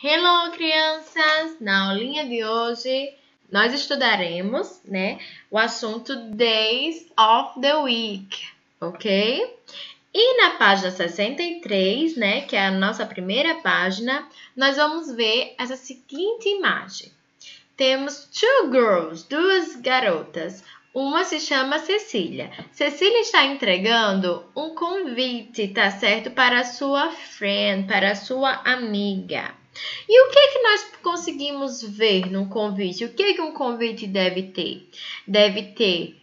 Hello, crianças! Na aulinha de hoje, nós estudaremos, né, o assunto Days of the Week, ok? E na página 63, né, que é a nossa primeira página, nós vamos ver essa seguinte imagem. Temos two girls, duas garotas. Uma se chama Cecília. Cecília está entregando um convite, tá certo? Para sua friend, para sua amiga. E o que que nós conseguimos ver no convite? O que que um convite deve ter? Deve ter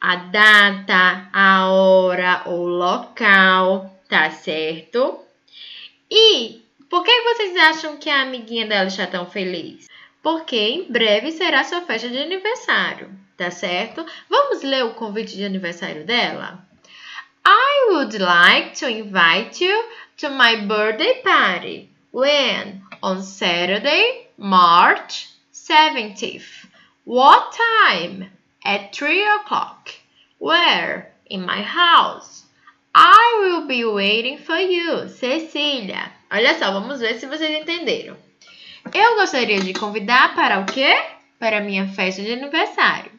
a data, a hora, o local, tá certo? E por que vocês acham que a amiguinha dela está tão feliz? Porque em breve será sua festa de aniversário, tá certo? Vamos ler o convite de aniversário dela? I would like to invite you to my birthday party. When? On Saturday, March 17th. What time? At 3 o'clock. Where? In my house. I will be waiting for you, Cecília. Olha só, vamos ver se vocês entenderam. Eu gostaria de convidar para o quê? Para minha festa de aniversário.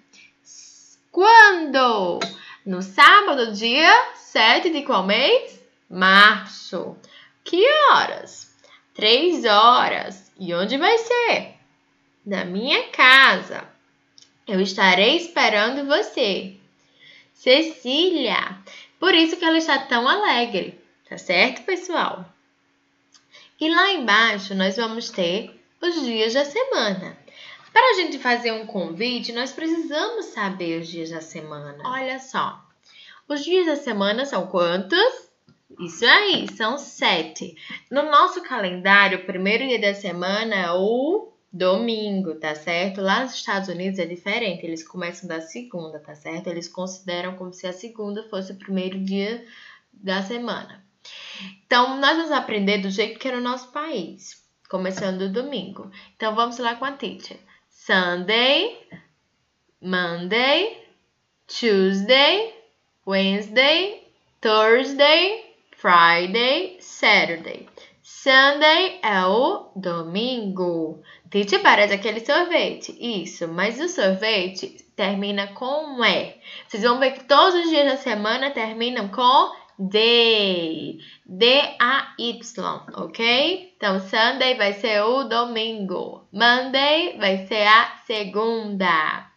Quando? No sábado, dia 7 de qual mês? Março. Que horas? Três horas. E onde vai ser? Na minha casa. Eu estarei esperando você. Cecília. Por isso que ela está tão alegre. Tá certo, pessoal? E lá embaixo nós vamos ter os dias da semana. Para a gente fazer um convite, nós precisamos saber os dias da semana. Olha só. Os dias da semana são quantos? Isso aí, são sete. No nosso calendário, o primeiro dia da semana é o domingo, tá certo? Lá nos Estados Unidos é diferente, eles começam da segunda, tá certo? Eles consideram como se a segunda fosse o primeiro dia da semana. Então, nós vamos aprender do jeito que é no nosso país, começando do domingo. Então, vamos lá com a teacher. Sunday, Monday, Tuesday, Wednesday, Thursday, Friday, Saturday. Sunday é o domingo. Tite parece aquele sorvete. Isso, mas o sorvete termina com E. Vocês vão ver que todos os dias da semana terminam com day. D-A-Y, ok? Então, Sunday vai ser o domingo. Monday vai ser a segunda.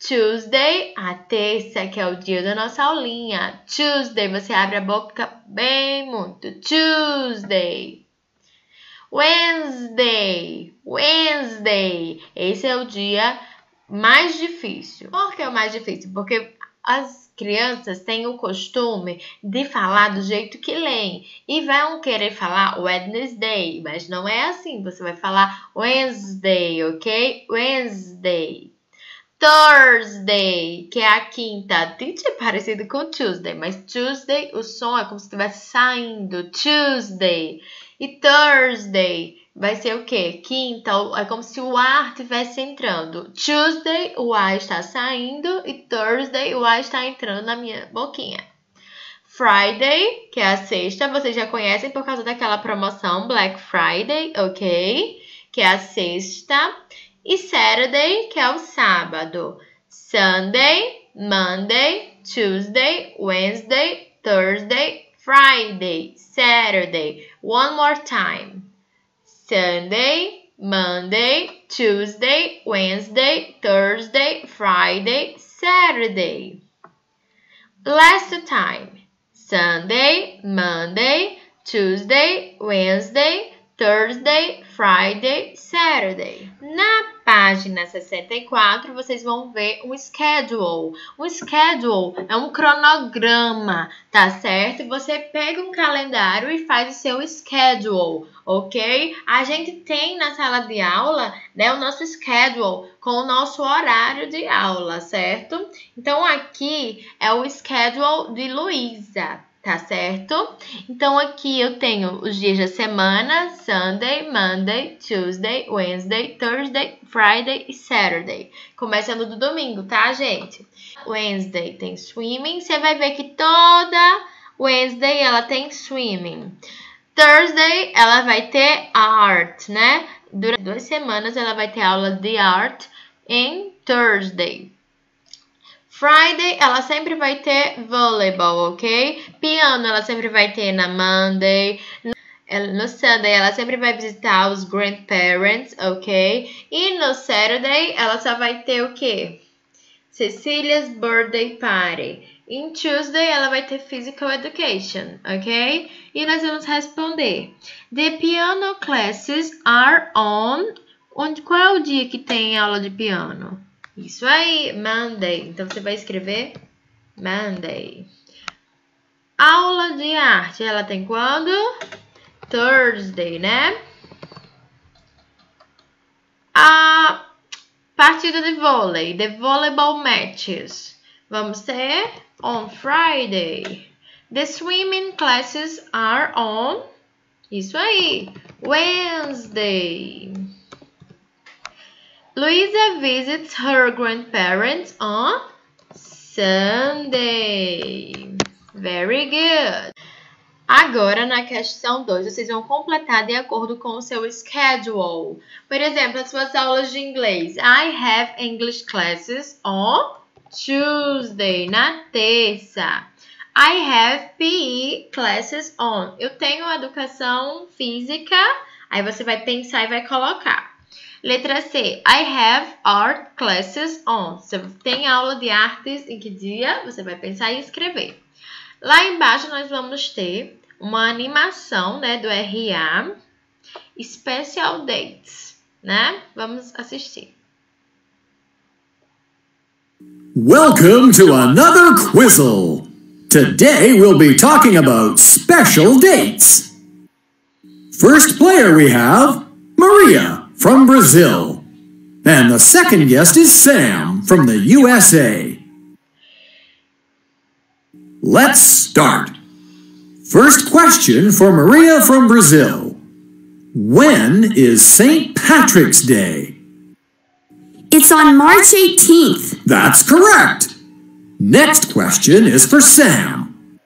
Tuesday, a terça, que é o dia da nossa aulinha. Tuesday, você abre a boca bem muito. Tuesday. Wednesday, Wednesday. Esse é o dia mais difícil. Por que é o mais difícil? Porque as crianças têm o costume de falar do jeito que leem e vão querer falar Wednesday, mas não é assim. Você vai falar Wednesday, ok? Wednesday. Thursday, que é a quinta. Teacher é parecido com Tuesday, mas Tuesday o som é como se estivesse saindo. Tuesday. E Thursday vai ser o quê? Quinta, é como se o ar estivesse entrando. Tuesday, o ar está saindo e Thursday, o ar está entrando na minha boquinha. Friday, que é a sexta, vocês já conhecem por causa daquela promoção Black Friday, ok? Que é a sexta e Saturday, que é o sábado. Sunday, Monday, Tuesday, Wednesday, Thursday, Friday, Saturday. One more time. Sunday, Monday, Tuesday, Wednesday, Thursday, Friday, Saturday. Last time. Sunday, Monday, Tuesday, Wednesday, Thursday, Friday, Saturday. Na página 64, vocês vão ver um schedule. Um schedule é um cronograma, tá certo? Você pega um calendário e faz o seu schedule, ok? A gente tem na sala de aula, né, o nosso schedule com o nosso horário de aula, certo? Então aqui é o schedule de Luísa, tá certo? Então aqui eu tenho os dias da semana: Sunday, Monday, Tuesday, Wednesday, Thursday, Friday e Saturday. Começando do domingo, tá, gente? Wednesday tem swimming, você vai ver que toda Wednesday ela tem swimming. Thursday ela vai ter art, né? Durante duas semanas ela vai ter aula de art em Thursday. Friday ela sempre vai ter volleyball, ok? Piano ela sempre vai ter na Monday. No Sunday ela sempre vai visitar os grandparents, ok? E no Saturday ela só vai ter o quê? Cecilia's birthday party. Em Tuesday ela vai ter physical education, ok? E nós vamos responder. The piano classes are on. Onde, qual é o dia que tem aula de piano? Isso aí, Monday. Então você vai escrever Monday. Aula de arte, ela tem quando? Thursday, né? A partida de vôlei, the volleyball matches. Vamos ter on Friday. The swimming classes are on. Isso aí. Wednesday. Luisa visits her grandparents on Sunday. Very good. Agora, na questão 2, vocês vão completar de acordo com o seu schedule. Por exemplo, as suas aulas de inglês. I have English classes on Tuesday, na terça. I have PE classes on. Eu tenho educação física. Aí você vai pensar e vai colocar. Letra C. I have art classes on. Você tem aula de artes em que dia? Você vai pensar e escrever. Lá embaixo nós vamos ter uma animação, né, do RA, Special Dates, né? Vamos assistir. Welcome to another Quizzle. Today we'll be talking about special dates. First player we have Maria from Brazil. And the second guest is Sam from the USA. Let's start. First question for Maria from Brazil. When is St. Patrick's Day? It's on March 18th. That's correct. Next question is for Sam.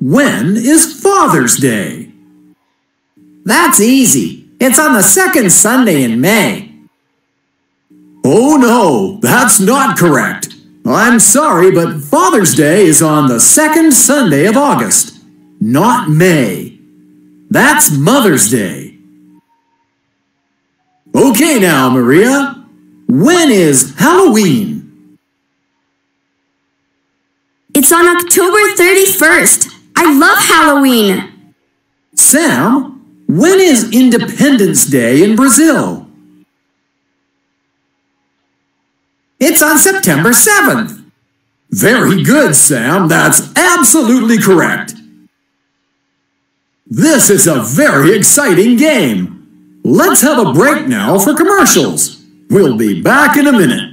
When is Father's Day? That's easy. It's on the second Sunday in May. Oh no, that's not correct. I'm sorry, but Father's Day is on the second Sunday of August, not May. That's Mother's Day. Okay now, Maria. When is Halloween? It's on October 31st. I love Halloween. Sam, when is Independence Day in Brazil? It's on September 7th. Very good, Sam. That's absolutely correct. This is a very exciting game. Let's have a break now for commercials. We'll be back in a minute.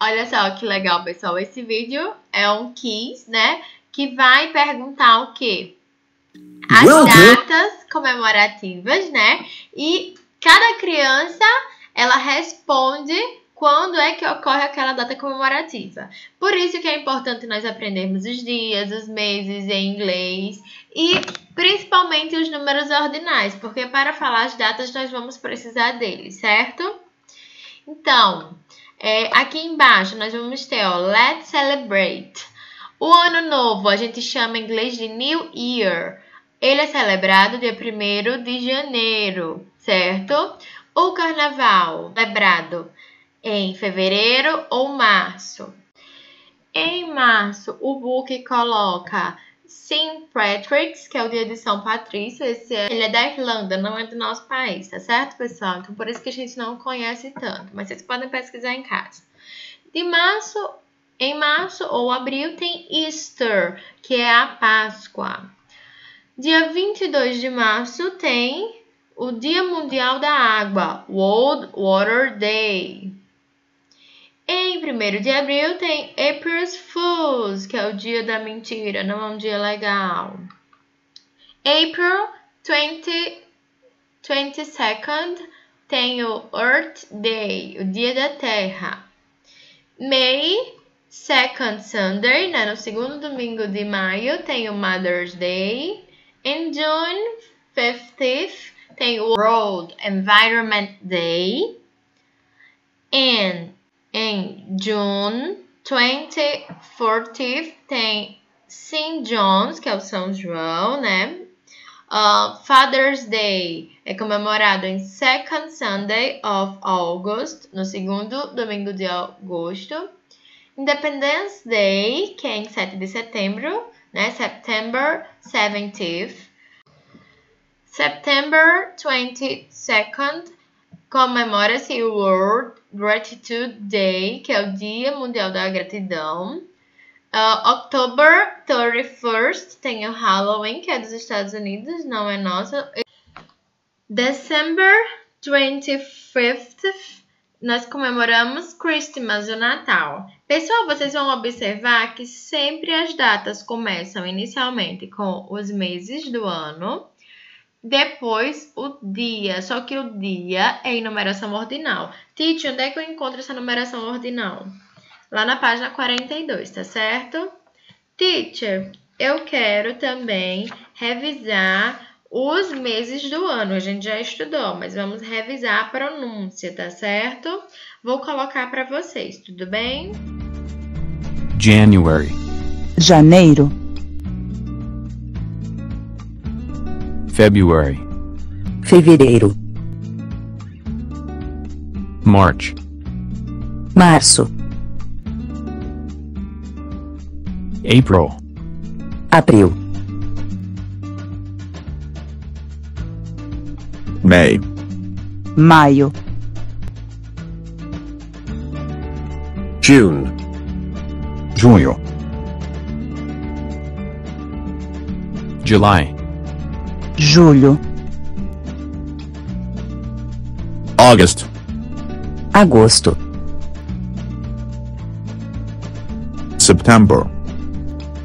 Olha só que legal, pessoal. Esse vídeo é um quiz, né? Que vai perguntar o quê? As datas comemorativas, né? E cada criança, ela responde quando é que ocorre aquela data comemorativa. Por isso que é importante nós aprendermos os dias, os meses em inglês e principalmente os números ordinais, porque para falar as datas nós vamos precisar deles, certo? Então, é, aqui embaixo nós vamos ter, ó, Let's Celebrate. O ano novo a gente chama em inglês de New Year. Ele é celebrado dia 1 de janeiro, certo? O carnaval, celebrado em fevereiro ou março. Em março, o book coloca St. Patrick's, que é o dia de São Patrício. Esse é, ele é da Irlanda, não é do nosso país, tá certo, pessoal? Então, por isso que a gente não conhece tanto, mas vocês podem pesquisar em casa. De março, em março ou abril, tem Easter, que é a Páscoa. Dia 22 de março tem o Dia Mundial da Água, World Water Day. Em 1 de abril tem April's Fools, que é o dia da mentira, não é um dia legal. April 20, 22nd tem o Earth Day, o dia da Terra. May Second Sunday, né? No segundo domingo de maio tem o Mother's Day. In June 15th tem o World Environment Day. And em June 2040 tem St. John's, que é o São João, né? Uh, Father's Day é comemorado em Second Sunday of August, no segundo domingo de agosto. Independence Day, que é em 7 de setembro, né? September 17th. September 22nd comemora-se o World Gratitude Day, que é o Dia Mundial da Gratidão. Uh, October 31st tem o Halloween, que é dos Estados Unidos, não é nosso. December 25th nós comemoramos Christmas, o Natal. Pessoal, vocês vão observar que sempre as datas começam inicialmente com os meses do ano, depois o dia, só que o dia é em numeração ordinal. Titi, onde é que eu encontro essa numeração ordinal? Lá na página 42, tá certo? Teacher, eu quero também revisar os meses do ano, a gente já estudou, mas vamos revisar a pronúncia, tá certo? Vou colocar para vocês, tudo bem? January, janeiro, February, fevereiro, March, março, April, abril, May, maio, June, junho, July, julho, August, agosto, September,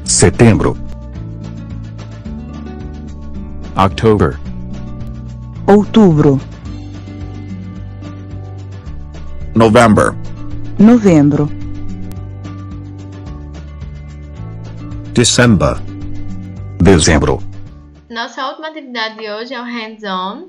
setembro, October, outubro, November, novembro, December, dezembro, Nossa última atividade de hoje é o hands-on,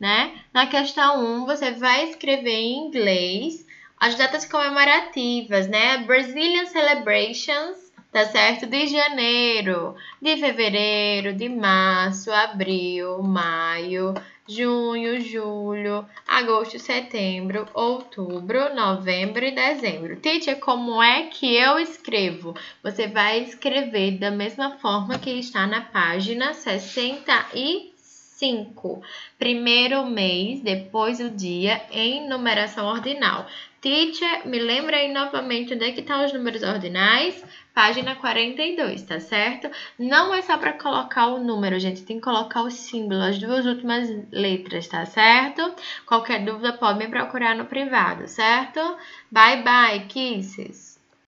né? Na questão 1, você vai escrever em inglês as datas comemorativas, né? Brazilian Celebrations, tá certo? De janeiro, de fevereiro, de março, abril, maio, junho, julho, agosto, setembro, outubro, novembro e dezembro. Teacher, como é que eu escrevo? Você vai escrever da mesma forma que está na página 65. Primeiro mês, depois o dia, em numeração ordinal. Teacher, me lembra aí novamente onde é que estão tá os números ordinais? Página 42, tá certo? Não é só para colocar o número, gente, tem que colocar o símbolo, as duas últimas letras, tá certo? Qualquer dúvida pode me procurar no privado, certo? Bye bye, kisses!